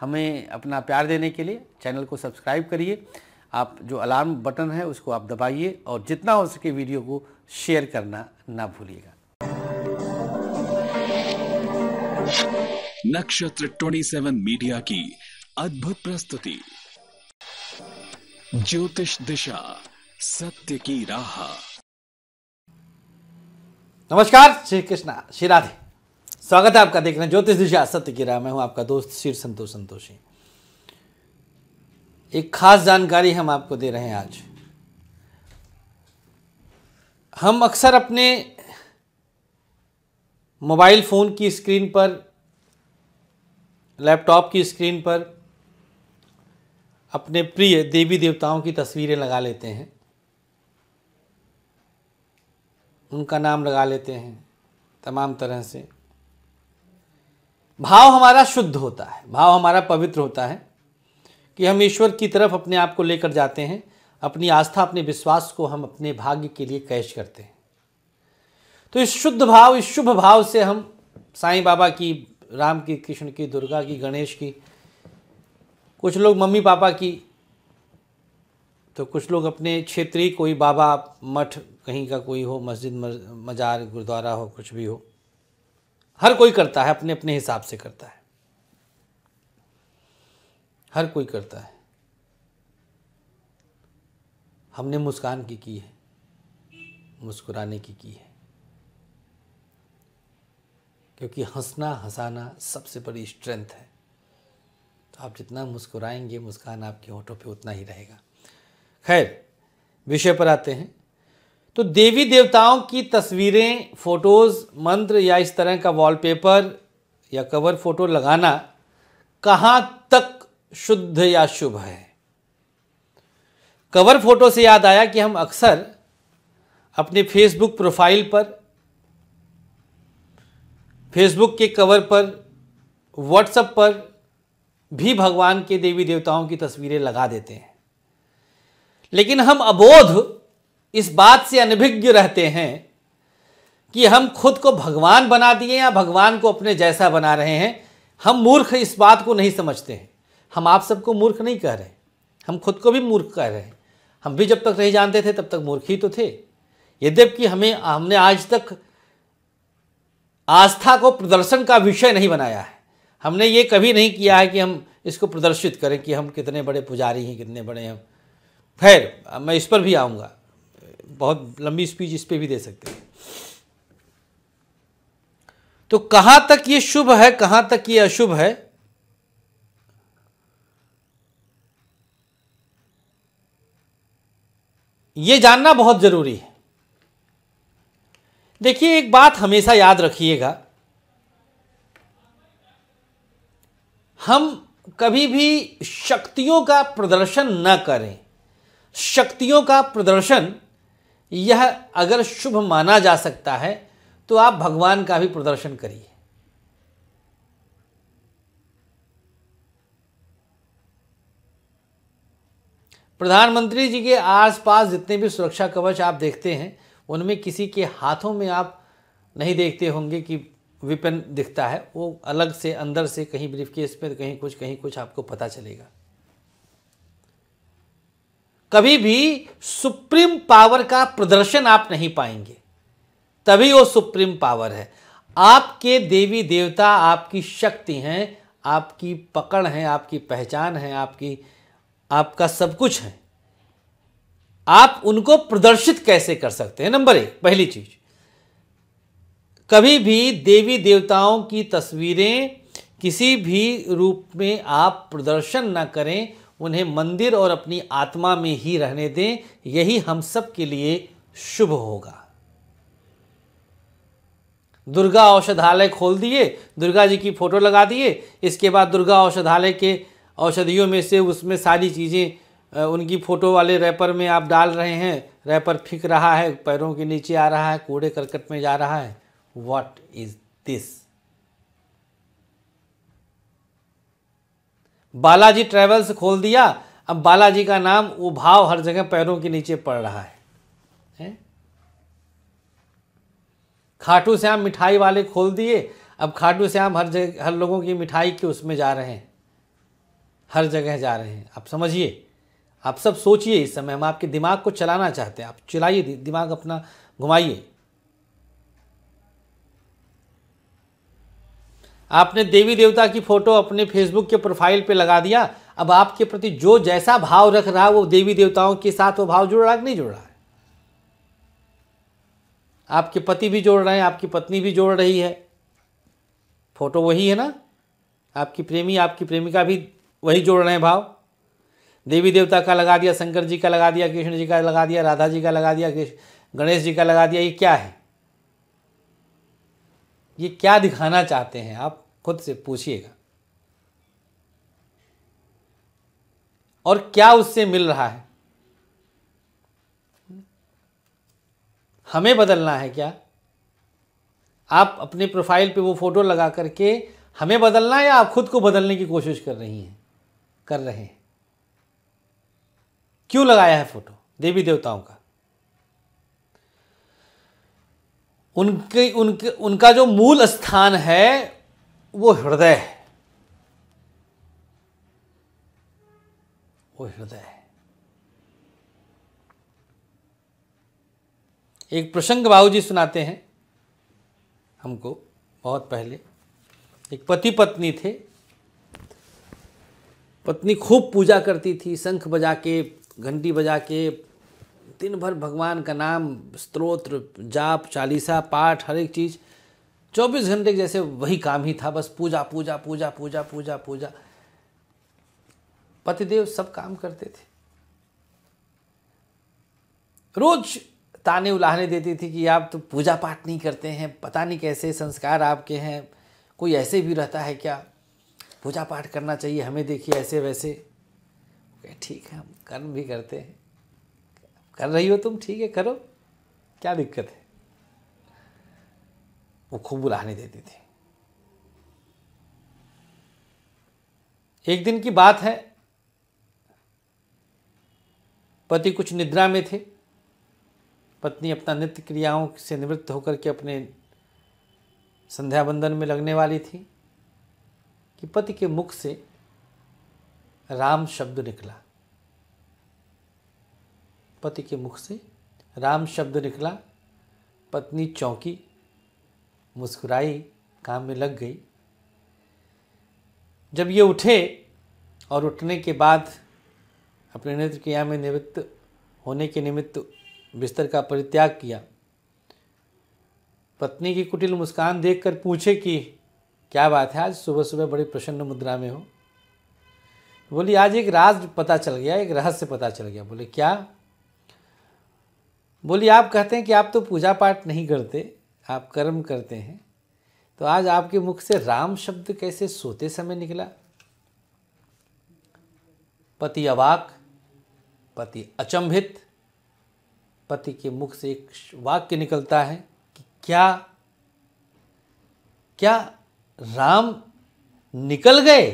हमें अपना प्यार देने के लिए चैनल को सब्सक्राइब करिए। आप जो अलार्म बटन है उसको आप दबाइए और जितना हो सके वीडियो को शेयर करना ना भूलिएगा। नक्षत्र 27 मीडिया की अद्भुत प्रस्तुति। ज्योतिष दिशा सत्य की राह। नमस्कार श्री कृष्णा श्री राधे। स्वागत है आपका देख रहे हैं ज्योतिष दिशा सत्य की मैं हूँ आपका दोस्त श्री संतोष संतोषी। एक खास जानकारी हम आपको दे रहे हैं आज। हम अक्सर अपने मोबाइल फ़ोन की स्क्रीन पर, लैपटॉप की स्क्रीन पर अपने प्रिय देवी देवताओं की तस्वीरें लगा लेते हैं। उनका नाम लगा लेते हैं तमाम तरह से। भाव हमारा शुद्ध होता है, भाव हमारा पवित्र होता है कि हम ईश्वर की तरफ़ अपने आप को लेकर जाते हैं, अपनी आस्था, अपने विश्वास को हम अपने भाग्य के लिए कैश करते हैं। तो इस शुद्ध भाव, इस शुभ भाव से हम साईं बाबा की, राम की, कृष्ण की, दुर्गा की, गणेश की, कुछ लोग मम्मी पापा की तो कुछ लोग अपने क्षेत्रीय कोई बाबा, मठ कहीं का कोई हो, मस्जिद, मजार, गुरुद्वारा हो, कुछ भी हो हर कोई करता है, अपने अपने हिसाब से करता है। हर कोई करता है। हमने मुस्कान की की है, मुस्कुराने की की है। क्योंकि हंसना, हंसाना सबसे बड़ी स्ट्रेंथ है। तो आप जितना मुस्कुराएँगे, मुस्कान आपके होठों पे उतना ही रहेगा। खैर, विषय पर आते हैं। तो देवी देवताओं की तस्वीरें, फ़ोटोज़, मंत्र या इस तरह का वॉलपेपर या कवर फ़ोटो लगाना कहाँ तक शुद्ध या शुभ है? कवर फ़ोटो से याद आया कि हम अक्सर अपने फेसबुक प्रोफ़ाइल पर फेसबुक के कवर पर व्हाट्सएप पर भी भगवान के देवी देवताओं की तस्वीरें लगा देते हैं। लेकिन हम अबोध इस बात से अनभिज्ञ रहते हैं कि हम खुद को भगवान बना दिए या भगवान को अपने जैसा बना रहे हैं, हम मूर्ख इस बात को नहीं समझते हैं। हम आप सबको मूर्ख नहीं कह रहे हम खुद को भी मूर्ख कह रहे हैं। हम भी जब तक नहीं जानते थे, तब तक मूर्ख ही तो थे। यद्यपि हमें, हमने आज तक आस्था को प्रदर्शन का विषय नहीं बनाया है। हमने ये कभी नहीं किया है कि हम इसको प्रदर्शित करें कि हम कितने बड़े पुजारी हैं, कितने बड़े हैं। खैर, मैं इस पर भी आऊँगा। बहुत लंबी स्पीच इस पर भी दे सकते हैं। तो कहाँ तक ये शुभ है, कहाँ तक ये अशुभ है? ये जानना बहुत ज़रूरी है। देखिए, एक बात हमेशा याद रखिएगा। हम कभी भी शक्तियों का प्रदर्शन न करें। शक्तियों का प्रदर्शन यह अगर शुभ माना जा सकता है तो आप भगवान का भी प्रदर्शन करिए। प्रधानमंत्री जी के आसपास जितने भी सुरक्षा कवच आप देखते हैं, उनमें किसी के हाथों में आप नहीं देखते होंगे कि विपन दिखता है। वो अलग से, अंदर से, कहीं ब्रीफ केस पे, कहीं कुछ कहीं कुछ आपको पता चलेगा। कभी भी सुप्रीम पावर का प्रदर्शन आप नहीं पाएँगे। तभी वो सुप्रीम पावर है। आपके देवी देवता आपकी शक्ति हैं, आपकी पकड़ है, आपकी पहचान है, आपकी, आपका सब कुछ है। आप उनको प्रदर्शित कैसे कर सकते हैं? नंबर एक, पहली चीज़। कभी भी देवी देवताओं की तस्वीरें किसी भी रूप में आप प्रदर्शन ना करें उन्हें मंदिर और अपनी आत्मा में ही रहने दें। यही हम सब के लिए शुभ होगा। दुर्गा औषधालय खोल दिए, दुर्गा जी की फ़ोटो लगा दिए। इसके बाद दुर्गा औषधालय के औषधियों में से उसमें सारी चीज़ें उनकी फ़ोटो वाले रैपर में आप डाल रहे हैं। रैपर फिक रहा है, पैरों के नीचे आ रहा है, कूड़े करकट में जा रहा है। What is this Balaji travels खोल दिया। अब बालाजी का नाम वो भाव हर जगह पैरों के नीचे पड़ रहा है, है? खाटू श्याम मिठाई वाले खोल दिए। अब खाटू श्याम हर जगह हर लोगों की मिठाई के उसमें जा रहे हैं। हर जगह जा रहे हैं। आप समझिए। आप सब सोचिए इस समय। हम आपके दिमाग को चलाना चाहते हैं। आप चलाइए दिमाग अपना घुमाइए। आपने देवी देवता की फ़ोटो अपने फेसबुक के प्रोफ़ाइल पे लगा दिया। अब आपके प्रति जो जैसा भाव रख रहा है, वो देवी देवताओं के साथ वो भाव जुड़ रहा है कि नहीं जुड़ रहा है? आपके पति भी जोड़ रहे हैं, आपकी पत्नी भी जोड़ रही है। फ़ोटो वही है ना? आपकी प्रेमी, आपकी प्रेमिका भी वही जोड़ रहे हैं भाव। देवी देवता का लगा दिया, शंकर जी का लगा दिया, कृष्ण जी का लगा दिया, राधा जी का लगा दिया, गणेश जी का लगा दिया, ये क्या है? ये क्या दिखाना चाहते हैं? आप खुद से पूछिएगा। और क्या उससे मिल रहा है? हमें बदलना है क्या? आप अपने प्रोफ़ाइल पे वो फ़ोटो लगा करके हमें बदलना है या आप खुद को बदलने की कोशिश कर रही हैं? कर रहे हैं। क्यों लगाया है फ़ोटो? देवी देवताओं का। उनके उनके, उनका जो मूल स्थान है, वो हृदय है। वो हृदय है। एक प्रसंग बाबू जी सुनाते हैं हमको बहुत पहले। एक पति पत्नी थे। पत्नी खूब पूजा करती थी, शंख बजा के घंटी बजा के दिन भर भगवान का नाम स्त्रोत्र जाप, चालीसा, पाठ, हर एक चीज़। चौबीस घंटे जैसे वही काम ही था, बस पूजा पूजा पूजा पूजा पूजा पूजा। पतिदेव सब काम करते थे। रोज ताने उलाहने देती थी कि आप तो पूजा पाठ नहीं करते हैं, पता नहीं कैसे संस्कार आपके हैं, कोई ऐसे भी रहता है क्या? पूजा पाठ करना चाहिए, हमें देखिए ऐसे वैसे। ठीक है, हम कर्म भी करते हैं। कर रही हो तुम, ठीक है, करो। क्या दिक्कत है? वो खूब बुलाने देती थी। एक दिन की बात है, पति कुछ निद्रा में थे। पत्नी अपना नित्य क्रियाओं से निवृत्त होकर के अपने संध्या बंदन में लगने वाली थी कि पति के मुख से राम शब्द निकला। पति के मुख से राम शब्द निकला। पत्नी चौंकी, मुस्कुराई, काम में लग गई। जब ये उठे और उठने के बाद अपने नेत्र क्रिया में निवृत्त होने के निमित्त बिस्तर का परित्याग किया, पत्नी की कुटिल मुस्कान देखकर पूछे कि, क्या बात है? आज सुबह सुबह बड़ी प्रसन्न मुद्रा में हो? बोली, आज एक राज पता चल गया, एक रहस्य पता चल गया। बोले, क्या? बोली आप कहते हैं कि आप तो पूजा पाठ नहीं करते, आप कर्म करते हैं तो आज आपके मुख से राम शब्द कैसे सोते समय निकला? पति अवाक, पति अचंभित, पति के मुख से एक वाक्य निकलता है कि क्या क्या राम निकल गए?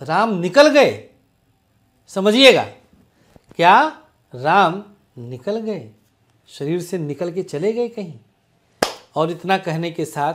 राम निकल गए? समझिएगा। क्या राम निकल गए? शरीर से निकल के चले गए कहीं? और इतना कहने के साथ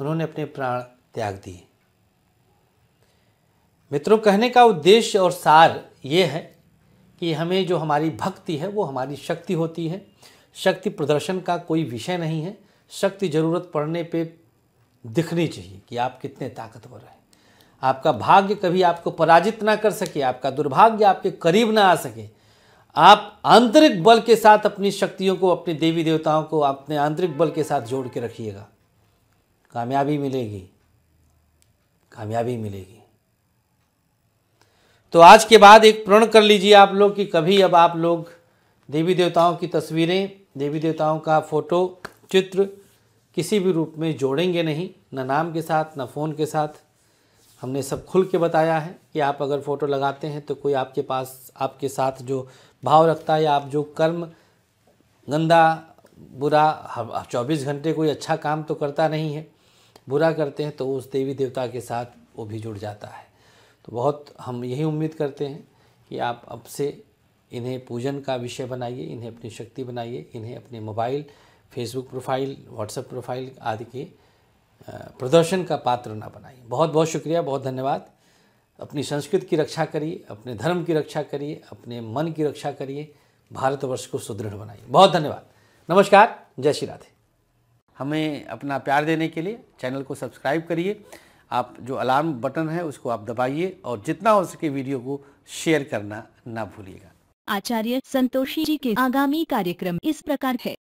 उन्होंने अपने प्राण त्याग दिए। मित्रों, कहने का उद्देश्य और सार ये है कि हमें जो हमारी भक्ति है, वो हमारी शक्ति होती है। शक्ति प्रदर्शन का कोई विषय नहीं है। शक्ति ज़रूरत पड़ने पे दिखनी चाहिए कि आप कितने ताकतवर हैं। आपका भाग्य कभी आपको पराजित ना कर सके, आपका दुर्भाग्य आपके करीब ना आ सके। आप आंतरिक बल के साथ अपनी शक्तियों को, अपने देवी देवताओं को अपने आंतरिक बल के साथ जोड़ के रखिएगा। कामयाबी मिलेगी। कामयाबी मिलेगी। तो आज के बाद एक प्रण कर लीजिए आप लोग कि कभी अब आप लोग देवी देवताओं की तस्वीरें, देवी देवताओं का फ़ोटो, चित्र किसी भी रूप में जोड़ेंगे नहीं, न नाम के साथ, न फ़ोन के साथ। हमने सब खुल के बताया है कि आप अगर फ़ोटो लगाते हैं तो कोई आपके पास, आपके साथ जो भाव रखता है या आप जो कर्म, गंदा, बुरा चौबीस घंटे कोई अच्छा काम तो करता नहीं है, बुरा करते हैं तो उस देवी देवता के साथ वो भी जुड़ जाता है। तो बहुत हम यही उम्मीद करते हैं कि आप अब से इन्हें पूजन का विषय बनाइए, इन्हें अपनी शक्ति बनाइए, इन्हें अपने mobile, Facebook profile, WhatsApp profile आदि के प्रदर्शन का पात्र ना बनाइए बहुत बहुत शुक्रिया बहुत धन्यवाद। अपनी संस्कृति की रक्षा करिए अपने धर्म की रक्षा करिए अपने मन की रक्षा करिए भारतवर्ष को सुदृढ़ बनाइए। बहुत धन्यवाद। नमस्कार जय श्री राधे। हमें अपना प्यार देने के लिए चैनल को सब्सक्राइब करिए। आप जो अलार्म बटन है उसको आप दबाइए और जितना हो सके वीडियो को शेयर करना ना भूलिएगा। आचार्य संतोषी जी के आगामी कार्यक्रम इस प्रकार है।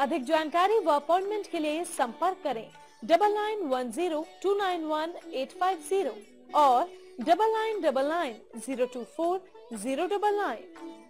अधिक जानकारी व अपॉइंटमेंट के लिए संपर्क करें double nine one zero two nine one eight five zero और double nine double nine zero two four zero double nine